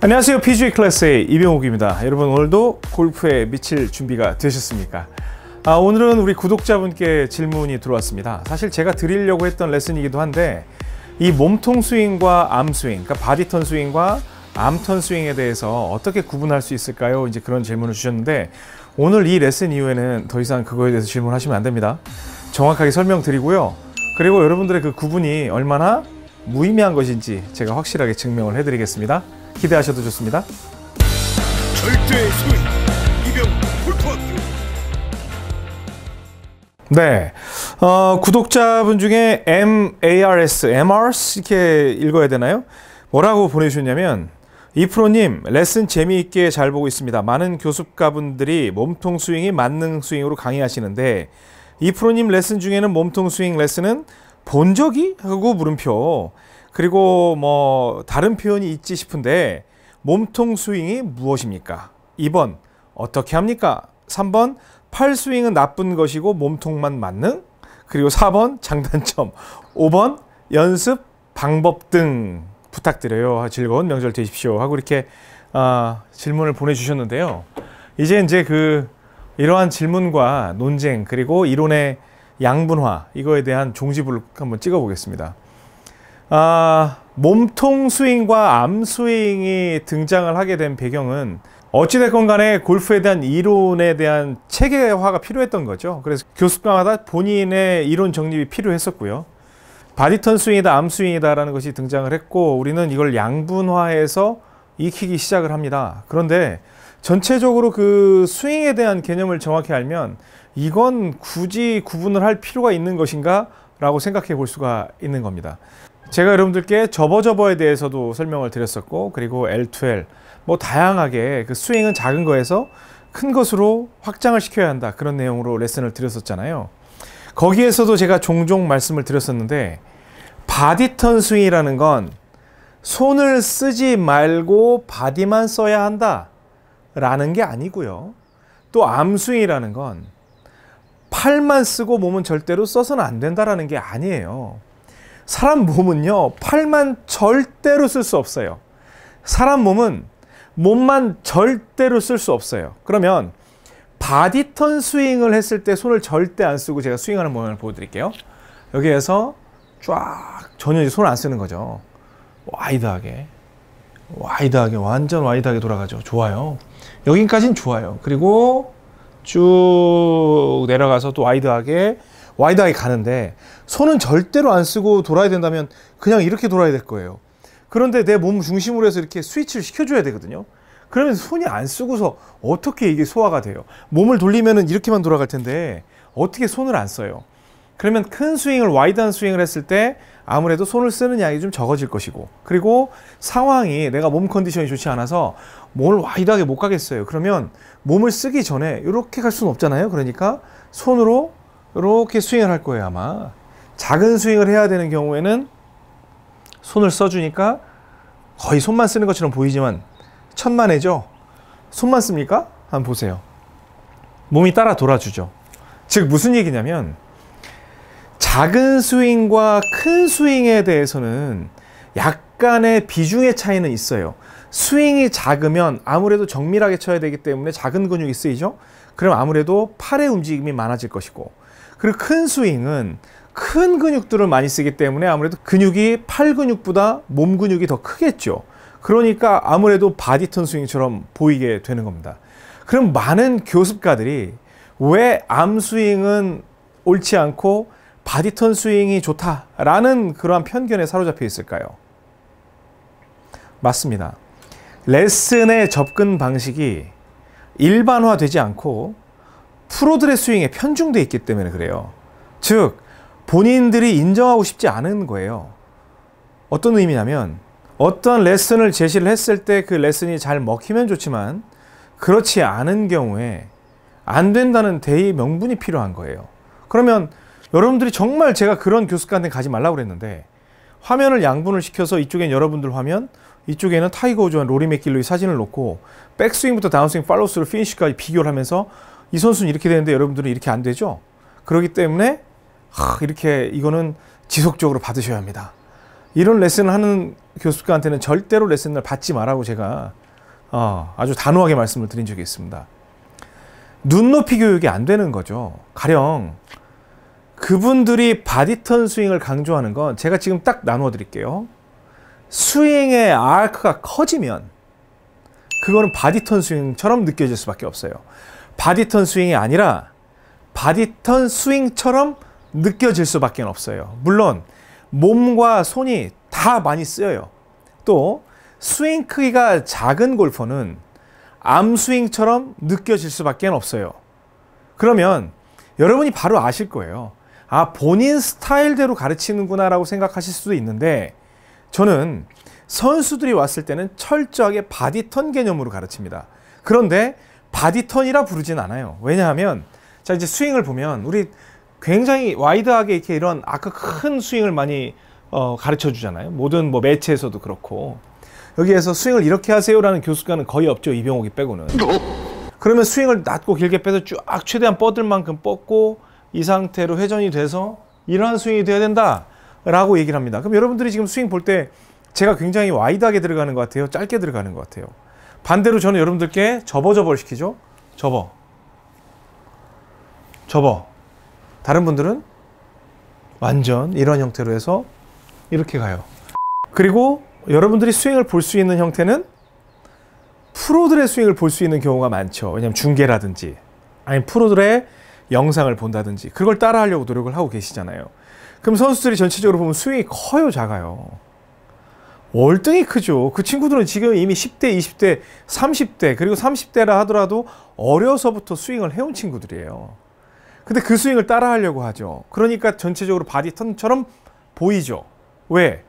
안녕하세요. PGA 클래스의 이병욱입니다. 여러분 오늘도 골프에 미칠 준비가 되셨습니까? 아, 오늘은 우리 구독자분께 질문이 들어왔습니다. 사실 제가 드리려고 했던 레슨이기도 한데 이 몸통 스윙과 arm 스윙, 그러니까 body turn 스윙과 arm turn 스윙에 대해서 어떻게 구분할 수 있을까요? 이제 그런 질문을 주셨는데 오늘 이 레슨 이후에는 더 이상 그거에 대해서 질문하시면 안 됩니다. 정확하게 설명드리고요. 그리고 여러분들의 그 구분이 얼마나 무의미한 것인지 제가 확실하게 증명을 해드리겠습니다. 기대하셔도 좋습니다. 절대 스윙 이병 골프학교 네, 어, 구독자분 중에 MARS, MRS 이렇게 읽어야 되나요? 뭐라고 보내주셨냐면 이프로님 레슨 재미있게 잘 보고 있습니다. 많은 교습가분들이 몸통 스윙이 만능 스윙으로 강의하시는데 이프로님 레슨 중에는 몸통 스윙 레슨은 본 적이 하고 물음표 그리고 뭐 다른 표현이 있지 싶은데 몸통 스윙이 무엇입니까? 2번 어떻게 합니까? 3번 팔 스윙은 나쁜 것이고 몸통만 만능 그리고 4번 장단점 5번 연습 방법 등 부탁드려요. 즐거운 명절 되십시오. 하고 이렇게 아, 질문을 보내주셨는데요. 이제 이제 그 이러한 질문과 논쟁 그리고 이론의 양분화 이거에 대한 종지부를 한번 찍어보겠습니다. 아, 몸통 스윙과 arm 스윙이 등장을 하게 된 배경은 어찌됐건 간에 골프에 대한 이론에 대한 체계화가 필요했던 거죠. 그래서 교습가마다 본인의 이론 정립이 필요했었고요. body turn 스윙이다, arm 스윙이다라는 것이 등장을 했고 우리는 이걸 양분화해서 익히기 시작을 합니다. 그런데 전체적으로 그 스윙에 대한 개념을 정확히 알면 이건 굳이 구분을 할 필요가 있는 것인가? 라고 생각해 볼 수가 있는 겁니다. 제가 여러분들께 접어접어에 대해서도 설명을 드렸었고 그리고 L2L 뭐 다양하게 그 스윙은 작은 거에서 큰 것으로 확장을 시켜야 한다 그런 내용으로 레슨을 드렸었잖아요. 거기에서도 제가 종종 말씀을 드렸었는데 body turn 스윙이라는 건 손을 쓰지 말고 body만 써야 한다 라는 게 아니고요. 또 arm 스윙이라는 건 팔만 쓰고 몸은 절대로 써서는 안 된다라는 게 아니에요. 사람 몸은요, 팔만 절대로 쓸 수 없어요. 사람 몸은 몸만 절대로 쓸 수 없어요. 그러면 body turn 스윙을 했을 때 손을 절대 안 쓰고 제가 스윙하는 모양을 보여드릴게요. 여기에서 쫙 전혀 손을 안 쓰는 거죠. wide하게. wide하게, 완전 wide하게 돌아가죠. 좋아요. 여기까지는 좋아요. 그리고 쭉 내려가서 또 wide하게 wide하게 가는데 손은 절대로 안 쓰고 돌아야 된다면 그냥 이렇게 돌아야 될 거예요. 그런데 내 몸 중심으로 해서 이렇게 스위치를 시켜줘야 되거든요. 그러면 손이 안 쓰고서 어떻게 이게 소화가 돼요? 몸을 돌리면은 이렇게만 돌아갈 텐데 어떻게 손을 안 써요? 그러면 큰 스윙을 wide한 스윙을 했을 때 아무래도 손을 쓰는 양이 좀 적어질 것이고 그리고 상황이 내가 몸 컨디션이 좋지 않아서 몸을 wide하게 못 가겠어요. 그러면 몸을 쓰기 전에 이렇게 갈 수는 없잖아요. 그러니까 손으로 이렇게 스윙을 할 거예요 아마. 작은 스윙을 해야 되는 경우에는 손을 써주니까 거의 손만 쓰는 것처럼 보이지만 천만에죠? 손만 씁니까? 한번 보세요. 몸이 따라 돌아주죠. 즉 무슨 얘기냐면 작은 스윙과 큰 스윙에 대해서는 약간의 비중의 차이는 있어요. 스윙이 작으면 아무래도 정밀하게 쳐야 되기 때문에 작은 근육이 쓰이죠? 그럼 아무래도 팔의 움직임이 많아질 것이고 그리고 큰 스윙은 큰 근육들을 많이 쓰기 때문에 아무래도 근육이 팔 근육보다 몸 근육이 더 크겠죠. 그러니까 아무래도 body turn 스윙처럼 보이게 되는 겁니다. 그럼 많은 교습가들이 왜 arm 스윙은 옳지 않고 body turn 스윙이 좋다라는 그러한 편견에 사로잡혀 있을까요? 맞습니다. 레슨의 접근 방식이 일반화되지 않고 프로들의 스윙에 편중돼 있기 때문에 그래요. 즉 본인들이 인정하고 싶지 않은 거예요. 어떤 의미냐면 어떤 레슨을 제시를 했을 때 그 레슨이 잘 먹히면 좋지만 그렇지 않은 경우에 안 된다는 대의 명분이 필요한 거예요. 그러면 여러분들이 정말 제가 그런 교습가한테 가지 말라고 그랬는데 화면을 양분을 시켜서 이쪽엔 여러분들 화면, 이쪽에는 타이거 우즈와 로리 맥길로이의 사진을 놓고 백스윙부터 다운스윙, 팔로우스루, 피니쉬까지 비교를 하면서 이 선수는 이렇게 되는데 여러분들은 이렇게 안 되죠. 그렇기 때문에 하, 이렇게 이거는 지속적으로 받으셔야 합니다. 이런 레슨을 하는 교습가들한테는 절대로 레슨을 받지 말라고 제가 어, 아주 단호하게 말씀을 드린 적이 있습니다. 눈높이 교육이 안 되는 거죠. 가령 그분들이 body turn 스윙을 강조하는 건 제가 지금 딱 나누어 드릴게요. 스윙의 아크가 커지면 그거는 body turn 스윙처럼 느껴질 수밖에 없어요. body turn 스윙이 아니라 body turn 스윙처럼 느껴질 수밖에 없어요. 물론 몸과 손이 다 많이 쓰여요. 또 스윙 크기가 작은 골퍼는 arm 스윙처럼 느껴질 수밖에 없어요. 그러면 여러분이 바로 아실 거예요. 아, 본인 스타일대로 가르치는구나 라고 생각하실 수도 있는데 저는 선수들이 왔을 때는 철저하게 body turn 개념으로 가르칩니다. 그런데 body turn이라 부르진 않아요. 왜냐하면 자 이제 스윙을 보면 우리 굉장히 wide하게 이렇게 이런 아까 큰 스윙을 많이 어, 가르쳐 주잖아요. 모든 뭐 매체에서도 그렇고 여기에서 스윙을 이렇게 하세요라는 교습가는 거의 없죠. 이병옥이 빼고는. 그러면 스윙을 낮고 길게 빼서 쫙 최대한 뻗을 만큼 뻗고 이 상태로 회전이 돼서 이러한 스윙이 돼야 된다라고 얘기를 합니다. 그럼 여러분들이 지금 스윙 볼 때 제가 굉장히 wide하게 들어가는 것 같아요. 짧게 들어가는 것 같아요. 반대로 저는 여러분들께 접어 접어를 시키죠. 접어. 접어. 다른 분들은 완전 이런 형태로 해서 이렇게 가요. 그리고 여러분들이 스윙을 볼 수 있는 형태는 프로들의 스윙을 볼 수 있는 경우가 많죠. 왜냐하면 중계라든지 아니면 프로들의 영상을 본다든지 그걸 따라하려고 노력을 하고 계시잖아요. 그럼 선수들이 전체적으로 보면 스윙이 커요, 작아요. 월등히 크죠. 그 친구들은 지금 이미 10대, 20대, 30대, 그리고 30대라 하더라도 어려서부터 스윙을 해온 친구들이에요. 근데 그 스윙을 따라하려고 하죠. 그러니까 전체적으로 body turn처럼 보이죠. 왜?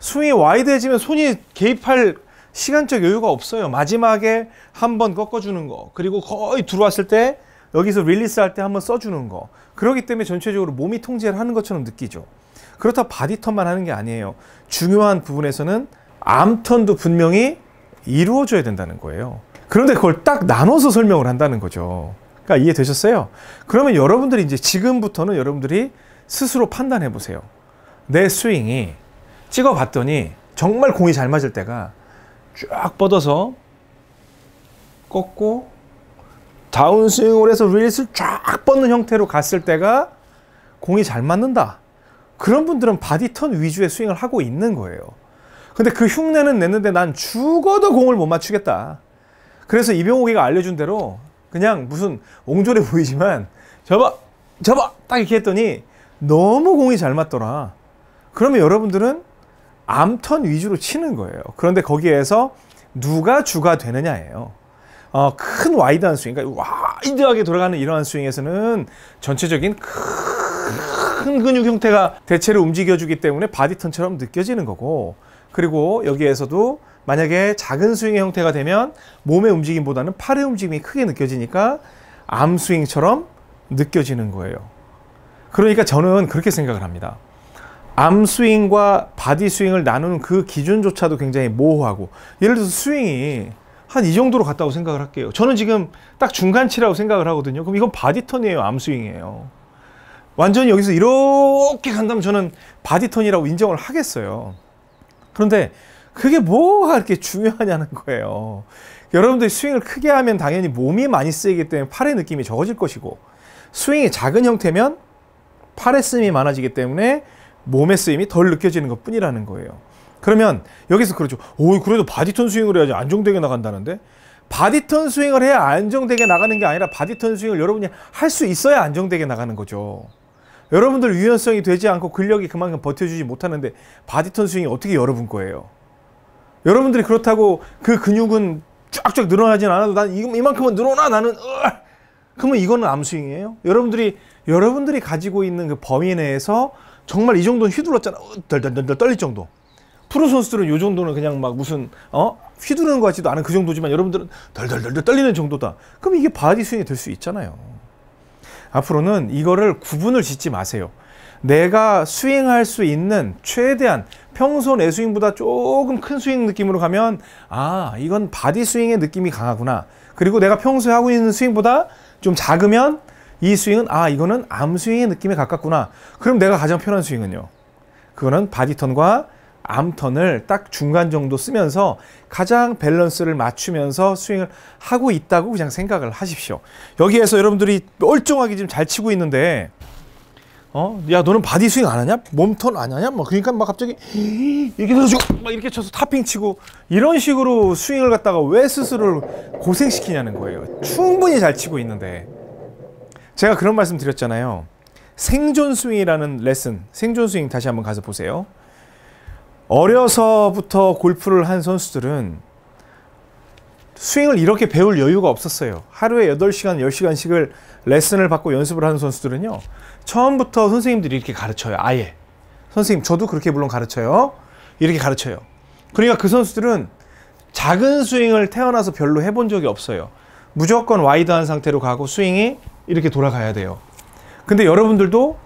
스윙이 wide해지면 손이 개입할 시간적 여유가 없어요. 마지막에 한 번 꺾어주는 거. 그리고 거의 들어왔을 때 여기서 release 할 때 한번 써주는 거. 그렇기 때문에 전체적으로 몸이 통제를 하는 것처럼 느끼죠. 그렇다 body turn만 하는 게 아니에요. 중요한 부분에서는 arm turn도 분명히 이루어져야 된다는 거예요. 그런데 그걸 딱 나눠서 설명을 한다는 거죠. 그러니까 이해되셨어요? 그러면 여러분들이 이제 지금부터는 여러분들이 스스로 판단해 보세요. 내 스윙이 찍어 봤더니 정말 공이 잘 맞을 때가 쫙 뻗어서 꺾고 다운스윙을 해서 release를 쫙 뻗는 형태로 갔을 때가 공이 잘 맞는다. 그런 분들은 body turn 위주의 스윙을 하고 있는 거예요. 근데 그 흉내는 냈는데 난 죽어도 공을 못 맞추겠다. 그래서 이병옥이가 알려준 대로 그냥 무슨 옹졸해 보이지만 접어 접어 딱 이렇게 했더니 너무 공이 잘 맞더라. 그러면 여러분들은 arm turn 위주로 치는 거예요. 그런데 거기에서 누가 주가 되느냐예요. 어, 큰 wide한 스윙, 그러니까 wide하게 돌아가는 이러한 스윙에서는 전체적인 큰 근육 형태가 대체를 움직여주기 때문에 body turn처럼 느껴지는 거고, 그리고 여기에서도 만약에 작은 스윙의 형태가 되면 몸의 움직임보다는 팔의 움직임이 크게 느껴지니까 arm 스윙처럼 느껴지는 거예요. 그러니까 저는 그렇게 생각을 합니다. arm 스윙과 body 스윙을 나누는 그 기준조차도 굉장히 모호하고 예를 들어서 스윙이 한 이 정도로 갔다고 생각을 할게요. 저는 지금 딱 중간치라고 생각을 하거든요. 그럼 이건 body turn이에요, arm 스윙이에요. 완전히 여기서 이렇게 간다면 저는 body turn이라고 인정을 하겠어요. 그런데 그게 뭐가 그렇게 중요하냐는 거예요. 여러분들이 스윙을 크게 하면 당연히 몸이 많이 쓰이기 때문에 팔의 느낌이 적어질 것이고 스윙이 작은 형태면 팔의 쓰임이 많아지기 때문에 몸의 쓰임이 덜 느껴지는 것 뿐이라는 거예요. 그러면 여기서 그러죠. 오, 그래도 body turn 스윙을 해야지 안정되게 나간다는데? body turn 스윙을 해야 안정되게 나가는 게 아니라 body turn 스윙을 여러분이 할 수 있어야 안정되게 나가는 거죠. 여러분들 유연성이 되지 않고 근력이 그만큼 버텨주지 못하는데 body turn 스윙이 어떻게 여러분 거예요? 여러분들이 그렇다고 그 근육은 쫙쫙 늘어나진 않아도 난 이만큼은 늘어나 나는 으아! 그러면 이거는 arm 스윙이에요? 여러분들이 여러분들이 가지고 있는 그 범위 내에서 정말 이 정도는 휘둘렀잖아. 덜덜덜덜 떨릴 정도. 프로 선수들은 이 정도는 그냥 막 무슨 어 휘두르는 것 같지도 않은 그 정도지만 여러분들은 덜덜덜덜 떨리는 정도다. 그럼 이게 body 스윙이 될 수 있잖아요. 앞으로는 이거를 구분을 짓지 마세요. 내가 스윙할 수 있는 최대한 평소 내 스윙보다 조금 큰 스윙 느낌으로 가면 아 이건 body 스윙의 느낌이 강하구나. 그리고 내가 평소에 하고 있는 스윙보다 좀 작으면 이 스윙은 아 이거는 arm 스윙의 느낌에 가깝구나. 그럼 내가 가장 편한 스윙은요. 그거는 body turn과 arm turn을 딱 중간 정도 쓰면서 가장 밸런스를 맞추면서 스윙을 하고 있다고 그냥 생각을 하십시오. 여기에서 여러분들이 멀쩡하게 지금 잘 치고 있는데 어? 야, 너는 body 스윙 안 하냐? 몸turn 안 하냐? 뭐 그러니까 막 갑자기 이렇게 해서 막 이렇게 쳐서 탑핑 치고 이런 식으로 스윙을 갖다가 왜 스스로를 고생시키냐는 거예요. 충분히 잘 치고 있는데. 제가 그런 말씀 드렸잖아요. 생존 스윙이라는 레슨, 생존 스윙 다시 한번 가서 보세요. 어려서부터 골프를 한 선수들은 스윙을 이렇게 배울 여유가 없었어요. 하루에 8시간, 10시간씩을 레슨을 받고 연습을 하는 선수들은요. 처음부터 선생님들이 이렇게 가르쳐요. 아예. 선생님, 저도 그렇게 물론 가르쳐요. 이렇게 가르쳐요. 그러니까 그 선수들은 작은 스윙을 태어나서 별로 해본 적이 없어요. 무조건 와이드한 상태로 가고 스윙이 이렇게 돌아가야 돼요. 근데 여러분들도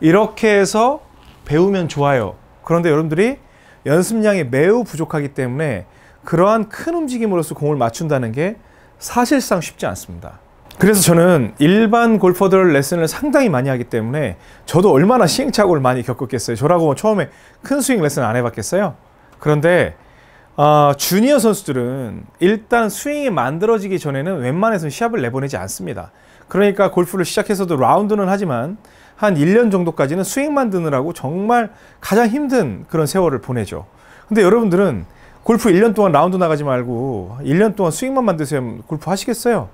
이렇게 해서 배우면 좋아요. 그런데 여러분들이 연습량이 매우 부족하기 때문에 그러한 큰 움직임으로서 공을 맞춘다는 게 사실상 쉽지 않습니다. 그래서 저는 일반 골퍼들 레슨을 상당히 많이 하기 때문에 저도 얼마나 시행착오를 많이 겪었겠어요. 저라고 처음에 큰 스윙 레슨 안 해봤겠어요. 그런데 어, 주니어 선수들은 일단 스윙이 만들어지기 전에는 웬만해서는 시합을 내보내지 않습니다. 그러니까 골프를 시작해서도 라운드는 하지만 한 1년 정도까지는 스윙 만드느라고 정말 가장 힘든 그런 세월을 보내죠. 근데 여러분들은 골프 1년 동안 라운드 나가지 말고 1년 동안 스윙만 만드세요. 골프 하시겠어요?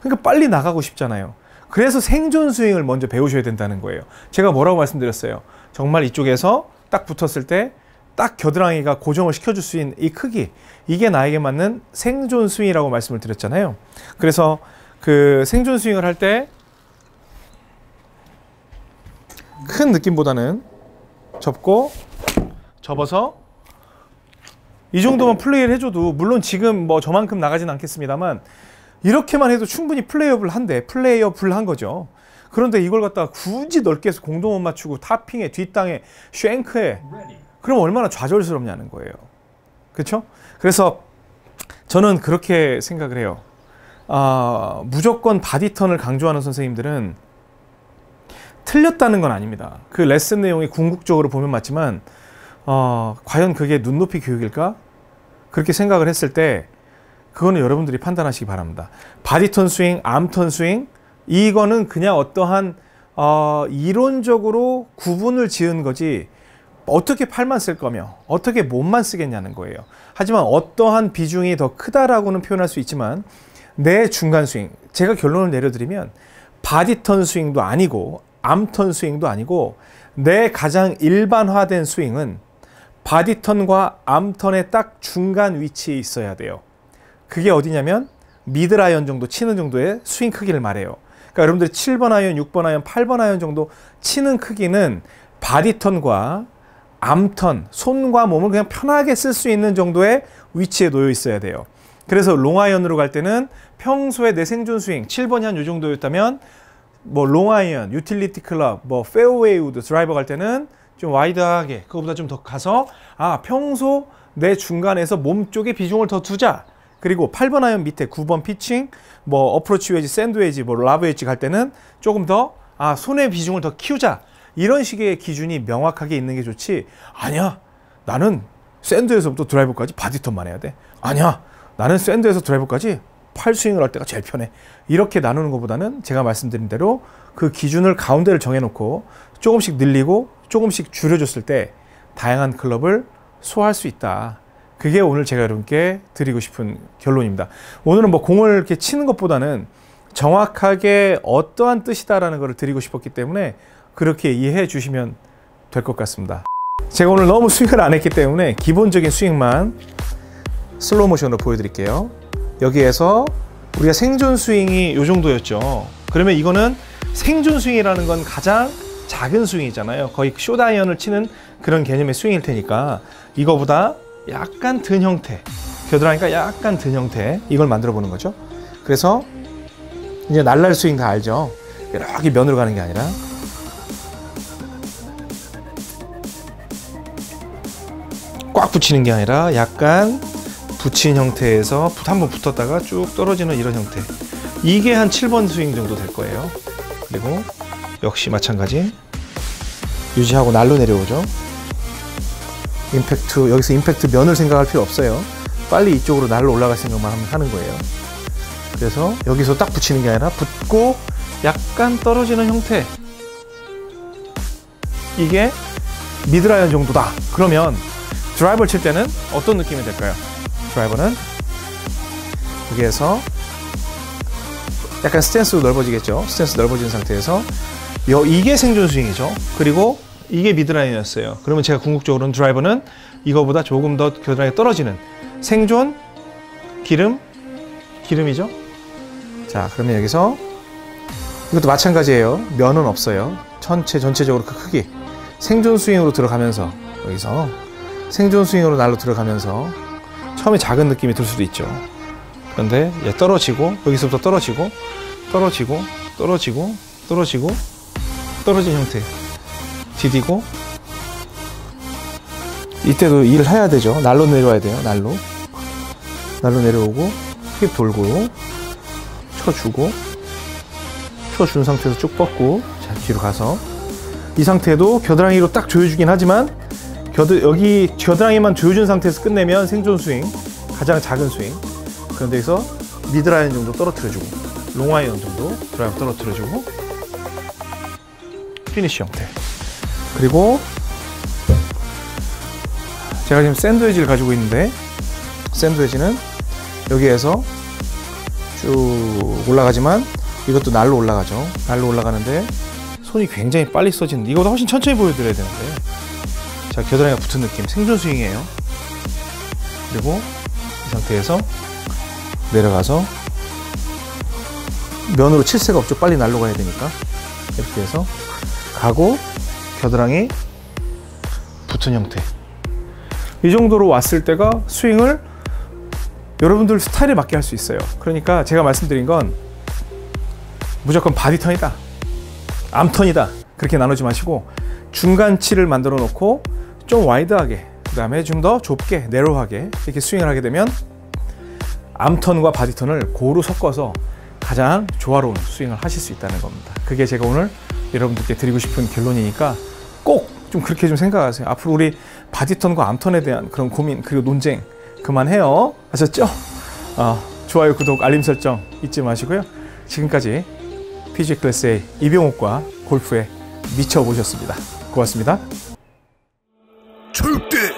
그러니까 빨리 나가고 싶잖아요. 그래서 생존 스윙을 먼저 배우셔야 된다는 거예요. 제가 뭐라고 말씀드렸어요? 정말 이쪽에서 딱 붙었을 때 딱 겨드랑이가 고정을 시켜줄 수 있는 이 크기 이게 나에게 맞는 생존 스윙이라고 말씀을 드렸잖아요. 그래서 그 생존 스윙을 할 때 큰 느낌보다는 접고 접어서 이 정도만 플레이를 해줘도 물론 지금 뭐 저만큼 나가진 않겠습니다만 이렇게만 해도 충분히 playable 한데 playable 한 거죠. 그런데 이걸 갖다가 굳이 넓게 해서 못 맞추고 topping에 뒷땅에 shank에 그럼 얼마나 좌절스럽냐는 거예요. 그렇죠? 그래서 저는 그렇게 생각을 해요. 아, 무조건 body turn을 강조하는 선생님들은 틀렸다는 건 아닙니다. 그 레슨 내용이 궁극적으로 보면 맞지만 어, 과연 그게 눈높이 교육일까? 그렇게 생각을 했을 때 그거는 여러분들이 판단하시기 바랍니다. body turn 스윙, arm turn 스윙 이거는 그냥 어떠한 어, 이론적으로 구분을 지은 거지 어떻게 팔만 쓸 거며 어떻게 몸만 쓰겠냐는 거예요. 하지만 어떠한 비중이 더 크다라고는 표현할 수 있지만 내 중간 스윙 제가 결론을 내려드리면 body turn 스윙도 아니고 arm turn 스윙도 아니고 내 가장 일반화된 스윙은 바디턴과 암턴의 딱 중간 위치에 있어야 돼요. 그게 어디냐면 middle iron 정도 치는 정도의 스윙 크기를 말해요. 그러니까 여러분들이 7번 아이언, 6번 아이언, 8번 아이언 정도 치는 크기는 body turn과 arm turn, 손과 몸을 그냥 편하게 쓸 수 있는 정도의 위치에 놓여 있어야 돼요. 그래서 롱아이언으로 갈 때는 평소에 내 생존 스윙 7번이 한 요 정도였다면 뭐 롱아이언, utility 클럽, 뭐 페어웨이 우드 드라이버 갈 때는 좀 wide하게 그거보다 좀 더 가서 아 평소 내 중간에서 몸 쪽에 비중을 더 두자. 그리고 8번 아이언 밑에 9번 피칭, 뭐 어프로치 웨지, 샌드 웨지, 뭐 lob 웨지 갈 때는 조금 더 아, 손의 비중을 더 키우자. 이런 식의 기준이 명확하게 있는 게 좋지. 아니야. 나는 샌드에서부터 드라이버까지 body turn만 해야 돼. 아니야. 나는 샌드에서 드라이버까지 팔 스윙을 할 때가 제일 편해. 이렇게 나누는 것보다는 제가 말씀드린 대로 그 기준을 가운데를 정해놓고 조금씩 늘리고 조금씩 줄여줬을 때 다양한 클럽을 소화할 수 있다. 그게 오늘 제가 여러분께 드리고 싶은 결론입니다. 오늘은 뭐 공을 이렇게 치는 것보다는 정확하게 어떠한 뜻이다라는 것을 드리고 싶었기 때문에 그렇게 이해해 주시면 될 것 같습니다. 제가 오늘 너무 스윙을 안 했기 때문에 기본적인 스윙만 슬로우 모션으로 보여드릴게요. 여기에서 우리가 생존 스윙이 이 정도였죠. 그러면 이거는 생존 스윙이라는 건 가장 작은 스윙이잖아요. 거의 short iron을 치는 그런 개념의 스윙일 테니까 이거보다 약간 든 형태, 겨드랑이가 약간 든 형태 이걸 만들어 보는 거죠. 그래서 이제 날날 스윙 다 알죠. 이렇게 면으로 가는 게 아니라 꽉 붙이는 게 아니라 약간 붙인 형태에서 한번 붙었다가 쭉 떨어지는 이런 형태. 이게 한 7번 스윙 정도 될 거예요. 그리고 역시 마찬가지 유지하고 날로 내려오죠. 임팩트 여기서 임팩트 면을 생각할 필요 없어요. 빨리 이쪽으로 날로 올라갈 생각만 하는 거예요. 그래서 여기서 딱 붙이는 게 아니라 붙고 약간 떨어지는 형태. 이게 middle iron 정도다. 그러면 드라이버를 칠 때는 어떤 느낌이 될까요? 드라이버는 여기에서 약간 스탠스 넓어지겠죠. 스탠스 넓어진 상태에서 여, 이게 생존 스윙이죠. 그리고 이게 middle iron이었어요. 그러면 제가 궁극적으로는 드라이버는 이거보다 조금 더 겨드랑이 떨어지는 생존 기름 기름이죠. 자, 그러면 여기서 이것도 마찬가지예요. 면은 없어요. 전체 전체적으로 그 크기 생존 스윙으로 들어가면서 여기서 생존 스윙으로 날로 들어가면서 처음에 작은 느낌이 들 수도 있죠. 그런데 얘 떨어지고 여기서부터 떨어지고 떨어지고 떨어지고 떨어지고 떨어진 형태 디디고 이때도 일을 해야 되죠. 날로 내려와야 돼요. 날로 날로 내려오고 힙 돌고 쳐주고 쳐준 상태에서 쭉 뻗고 자 뒤로 가서 이 상태도 겨드랑이로 딱 조여주긴 하지만 겨드, 여기 겨드랑이만 조여준 상태에서 끝내면 생존 스윙 가장 작은 스윙. 그런데 여기서 middle iron 정도 떨어뜨려주고 롱아이언 정도 드라이버 떨어뜨려주고 피니쉬 형태. 그리고 제가 지금 샌드위치를 가지고 있는데 샌드위치는 여기에서 쭉 올라가지만 이것도 날로 올라가죠. 날로 올라가는데 손이 굉장히 빨리 써지는 이거보다 훨씬 천천히 보여드려야 되는데 자 겨드랑이가 붙은 느낌. 생존 스윙이에요. 그리고 이 상태에서 내려가서 면으로 칠 새가 없죠. 빨리 날로 가야 되니까. 이렇게 해서 가고 겨드랑이 붙은 형태. 이 정도로 왔을 때가 스윙을 여러분들 스타일에 맞게 할 수 있어요. 그러니까 제가 말씀드린 건 무조건 body turn이다. arm turn이다. 그렇게 나누지 마시고 중간치를 만들어 놓고 좀 wide하게 그 다음에 좀 더 좁게 narrow하게 이렇게 스윙을 하게 되면 암턴과 바디턴을 고루 섞어서 가장 조화로운 스윙을 하실 수 있다는 겁니다 그게 제가 오늘 여러분들께 드리고 싶은 결론이니까 꼭 좀 그렇게 좀 생각하세요 앞으로 우리 바디턴과 암턴에 대한 그런 고민 그리고 논쟁 그만해요 아셨죠? 어, 좋아요 구독 알림 설정 잊지 마시고요 지금까지 PG 클래스의 이병옥과 골프에 미쳐보셨습니다. 고맙습니다. Toot it!